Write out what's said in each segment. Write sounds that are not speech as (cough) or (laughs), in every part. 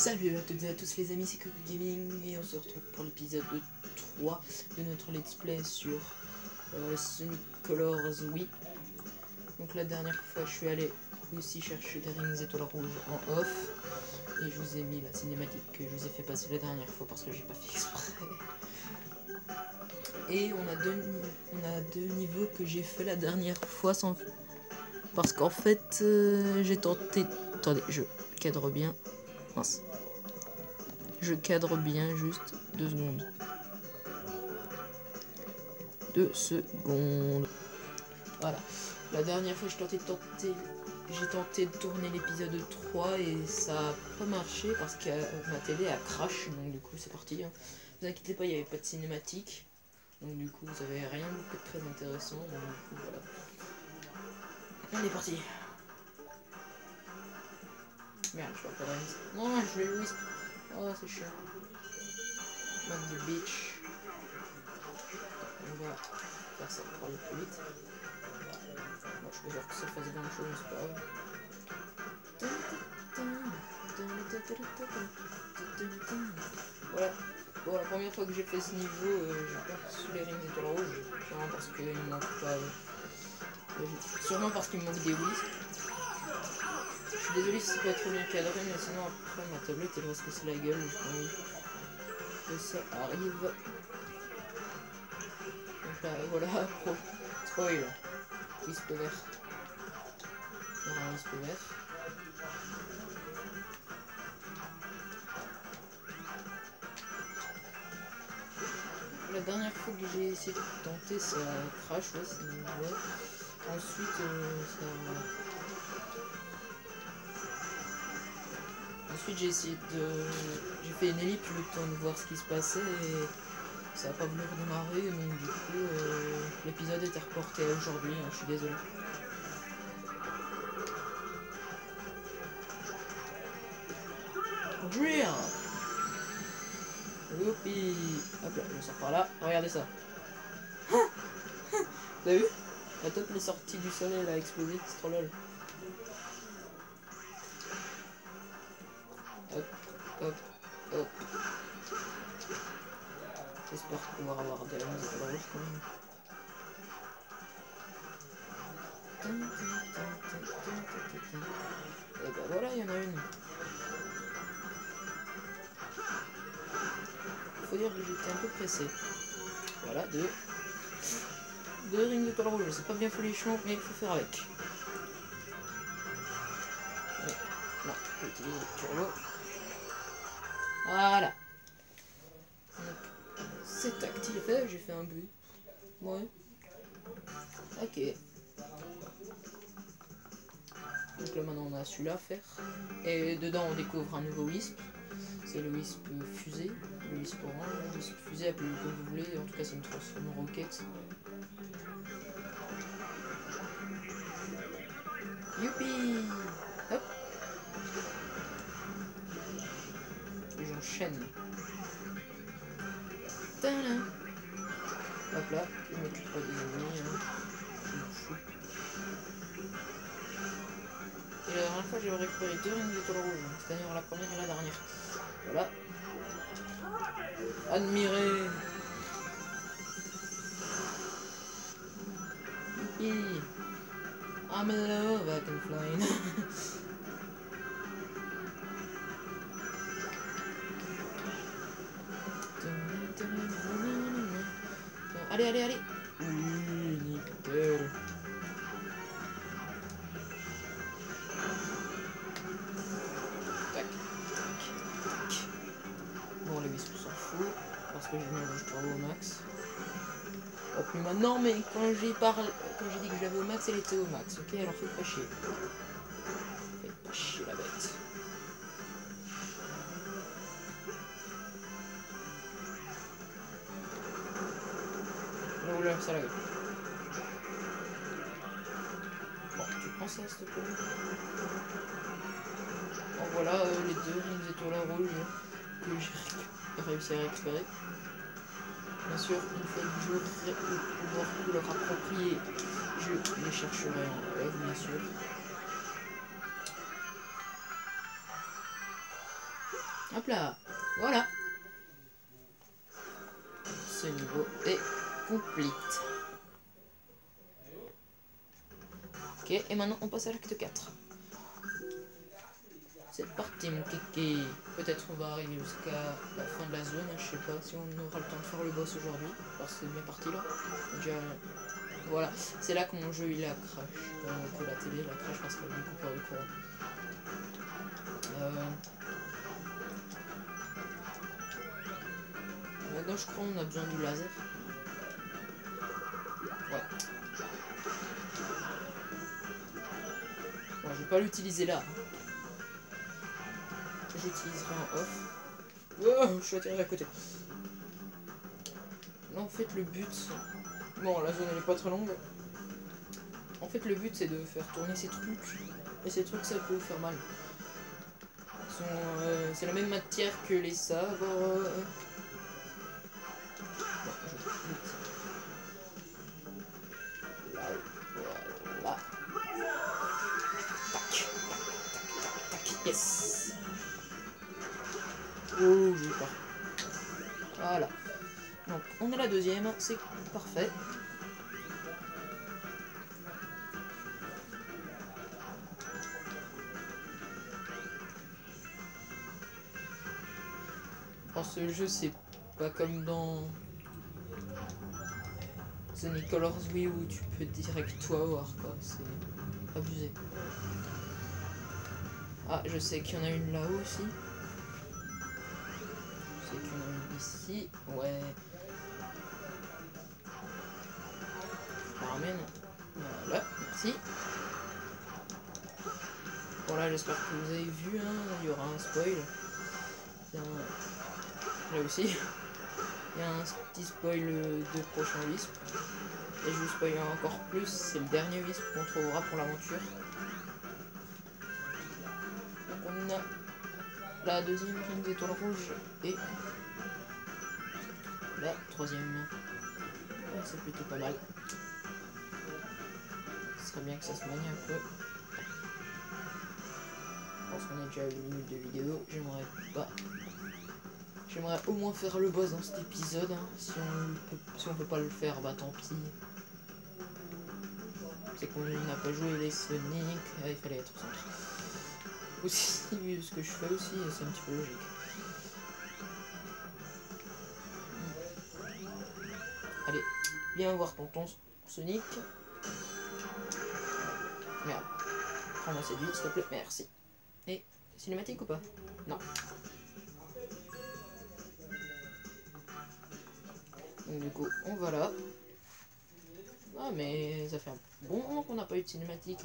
Salut à toutes et à tous les amis, c'est Coco Gaming et on se retrouve pour l'épisode 3 de notre let's play sur euh, Sonic Colors Wii. Donc la dernière fois je suis allé aussi chercher des rings étoiles rouges en off et je vous ai mis la cinématique que je vous ai fait passer la dernière fois parce que j'ai pas fait exprès. Et on a deux, on a deux niveaux que j'ai fait la dernière fois sans... Parce qu'en fait euh, j'ai tenté... Attendez, je cadre bien. Mince. Je cadre bien juste deux secondes. Deux secondes. Voilà. La dernière fois, j'ai tenté de tourner l'épisode 3 et ça a pas marché parce que ma télé a crash. Donc du coup, c'est parti. hein. Vous inquiétez pas, il n'y avait pas de cinématique. Donc du coup, vous avez rien de très intéressant. Donc, du coup, voilà. Est parti. Merde, je vois pas. Non, je vais le. Oh, c'est chiant. The beach. On va faire ça pour aller plus vite. Je peux dire que ça fasse grand chose, c'est pas grave. Voilà. Bon, la première fois que j'ai fait ce niveau, euh, j'ai pas reçu les rings étoiles rouges. Sûrement parce qu'il manque pas. sûrement parce qu'il manque des wisps. Suis désolé si c'est pas trop bien cadré, mais sinon après ma tablette elle va se casser la gueule. que ça arrive. Donc là, voilà, (laughs) pro. Spoil. Wisp vert. Un wisp vert. La dernière fois que j'ai essayé de tenter, ça crash, ouais, c'est. Ensuite, euh, ça. Ensuite j'ai essayé de... J'ai fait une ellipse le temps de voir ce qui se passait et ça n'a pas voulu redémarrer donc du coup euh, l'épisode était reporté aujourd'hui, hein, je suis désolé. Drill Youpi Hop là, je sors par là, regardez ça. T'as vu? La top est sortie du soleil, elle a explosé, c'est trop lol. Hop, hop. J'espère pouvoir avoir des étoiles rouges quand même. Et bah voilà, il y en a une. Faut dire que j'étais un peu pressé. Voilà, deux. Deux rings d'étoiles rouges, c'est pas bien folichon, mais il faut faire avec. Non, j'utilise le turbo. Voilà. C'est activé, j'ai fait un but. Ouais. Ok. Donc là maintenant on a celui-là à faire. Et dedans on découvre un nouveau wisp. C'est le wisp fusée. Le wisp orange, le wisp fusée, appelez-le comme vous voulez. En tout cas ça me transforme en roquette. Youpi Et j'enchaîne. Tada Hop là, je m'occupe pas des ennemis. Hein. Je m'en fous. Et la dernière fois, j'ai récupéré deux rings d'étoiles rouges. C'est-à-dire la première et la dernière. Voilà. Admirez Youpi I'm in love, I can fly. (laughs) Allez, allez, allez Tac, tac. Bon, les wisps s'en fout, parce que mis le turbo au max. Pas plus maintenant, mais quand j'ai parlé, quand j'ai dit que j'avais au max, elle était au max, ok Alors faites pas chier. Oula, ça la gueule. Bon, tu prends ça, s'il te plaît? Bon, voilà euh, les deux rings étoiles rouges que j'ai réussi à récupérer. Bien sûr, une fois que j'aurai le pouvoir de leur approprier, je les chercherai en web, bien sûr. Hop là, voilà. Ce niveau est complete. Ok, et maintenant on passe à l'acte 4. C'est parti mon kiki. Peut-être on va arriver jusqu'à la fin de la zone. Je sais pas si on aura le temps de faire le boss aujourd'hui. Parce que c'est bien parti là. Voilà, c'est là que mon jeu il a crash. Euh, que la télé il a crash parce qu'il y a beaucoup peur de courant. Euh... Maintenant je crois qu'on a besoin du laser. Ouais. Bon, je vais pas l'utiliser là. J'utiliserai en off. Oh, je suis atterri à côté. Là en fait le but... Bon la zone elle est pas très longue. En fait le but c'est de faire tourner ces trucs. Et ces trucs ça peut faire mal. Euh, c'est la même matière que les sabres. Oh, j'ai pas. Voilà. Donc, on a la deuxième, c'est parfait. ce jeu, c'est pas comme dans The Colors Wii où tu peux direct toi voir quoi, c'est abusé. Ah, je sais qu'il y en a une là-haut aussi. Ici. Ouais. Je ramène. Voilà, merci. Bon là, j'espère que vous avez vu, hein, il y aura un spoil. Là aussi. Il y a un petit spoil de prochain wisp. Et je vous spoil encore plus, c'est le dernier wisp qu'on trouvera pour l'aventure. Donc on a la deuxième ring d'étoiles rouges et troisième. c'est plutôt pas mal. Ce serait bien que ça se manie un peu. Je pense qu'on a déjà une minute de vidéo, j'aimerais pas J'aimerais au moins faire le boss dans cet épisode. Hein. Si, on peut, si on peut pas le faire, bah tant pis. C'est qu'on n'a pas joué les Sonic. Ah, il fallait être. Aussi, (laughs) vu ce que je fais aussi, c'est un petit peu logique. Viens voir tonton Sonic. Merde. Prends-moi cette vie, s'il te plaît. Merci. Et cinématique ou pas? Non. Donc du coup, on va là. Ah mais ça fait un bon moment qu'on n'a pas eu de cinématique.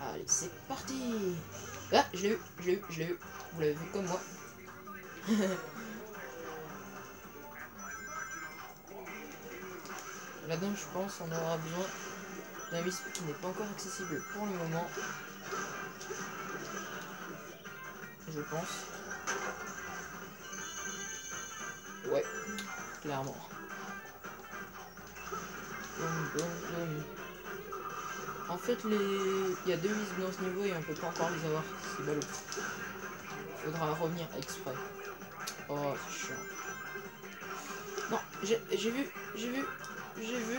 Allez, c'est parti Ah, je l'ai eu, je l'ai eu, je l'ai eu. Vous l'avez vu comme moi. (laughs) Là-dedans, je pense, on aura besoin d'un wisp qui n'est pas encore accessible pour le moment. Je pense. Ouais, clairement. En fait, les... il y a deux mises dans ce niveau et on peut pas encore les avoir. C'est ballot. Faudra revenir exprès. Oh, c'est chiant. Non, j'ai vu, j'ai vu, j'ai vu.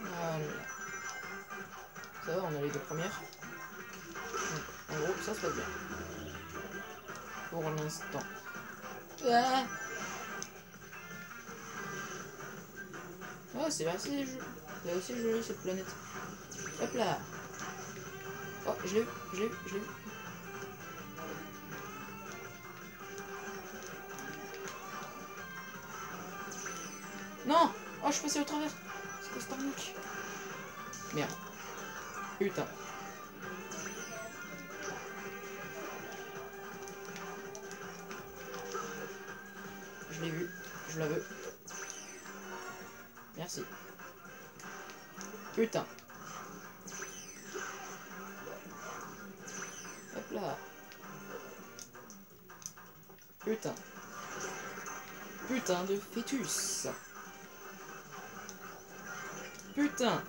Voilà. Ça va, on a les deux premières. en gros, ça se passe bien. Pour l'instant. Ah, oh, c'est assez, c'est assez joli cette planète. Hop là. Oh, je l'ai eu, je l'ai eu, je l'ai eu. Non Oh, je suis passé au travers. C'est quoi Starbuck Merde. Putain. Je l'ai vu. Je la veux. Merci. Putain. Hop là. Putain. Putain de fœtus. Putain.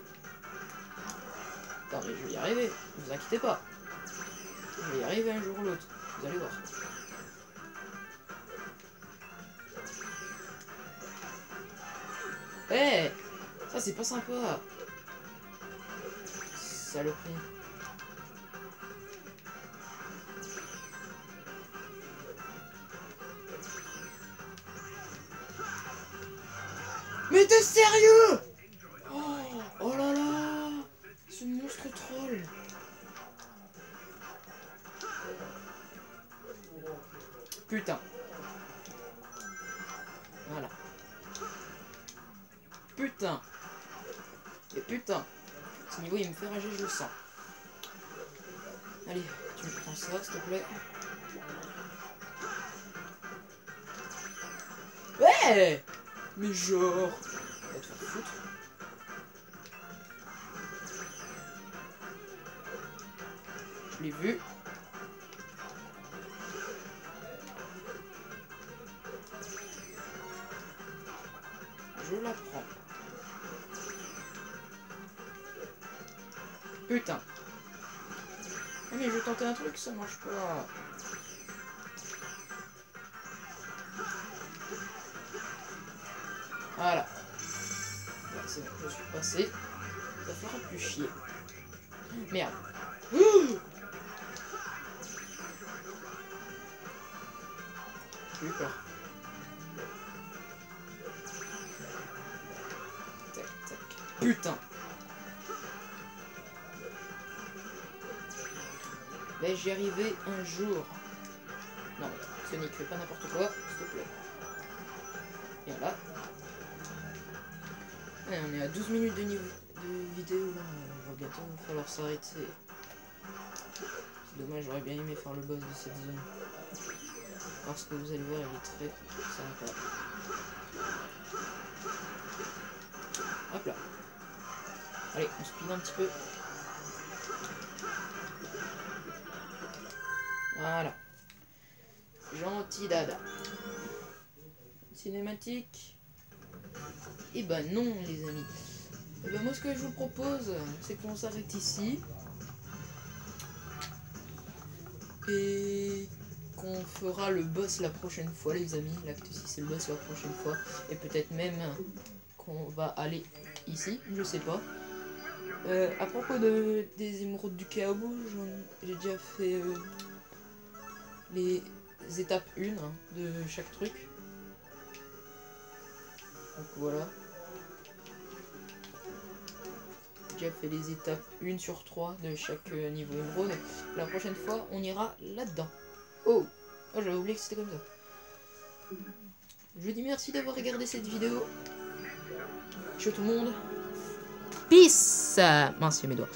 Attends, mais je vais y arriver. Ne vous inquiétez pas. Je vais y arriver un jour ou l'autre. Vous allez voir. Eh Ça c'est pas sympa Saloperie. Mais t'es sérieux oh, oh là là Ce monstre troll Putain. Voilà. Putain. Et putain. Ce niveau il me fait rager, je le sens. Allez, tu me prends ça s'il te plaît. Ouais Mais genre... vu. Je la prends. Putain. Ah, mais je vais tenter un truc, ça marche pas. Voilà. C'est bon, je suis passé. Ça fera plus chier. Merde. (gasps) J'ai. Tac, tac. Putain. Vais-je y arriver un jour Non, Sonic, fais pas n'importe quoi, s'il te plaît. Et voilà. Allez, on est à 12 minutes de, niveau de vidéo, là. On va bientôt falloir s'arrêter. C'est dommage, j'aurais bien aimé faire le boss de cette zone. Parce que vous allez voir, il est très sympa. Hop là. Allez, on speed un petit peu. Voilà. Gentil dada. Cinématique. Et eh ben non les amis. Et ben moi ce que je vous propose, c'est qu'on s'arrête ici. Et qu'on fera le boss la prochaine fois les amis. L'acte 6 c'est le boss la prochaine fois. Et peut-être même qu'on va aller ici, je sais pas. Euh, à propos de, des émeraudes du chaos, j'ai déjà fait euh, les étapes 1 hein, de chaque truc. Donc voilà. J'ai déjà fait les étapes 1 sur 3 de chaque euh, niveau émeraude. La prochaine fois, on ira là-dedans. Oh, oh J'avais oublié que c'était comme ça. Je vous dis merci d'avoir regardé cette vidéo. Ciao tout le monde. Peace Mince, mes doigts.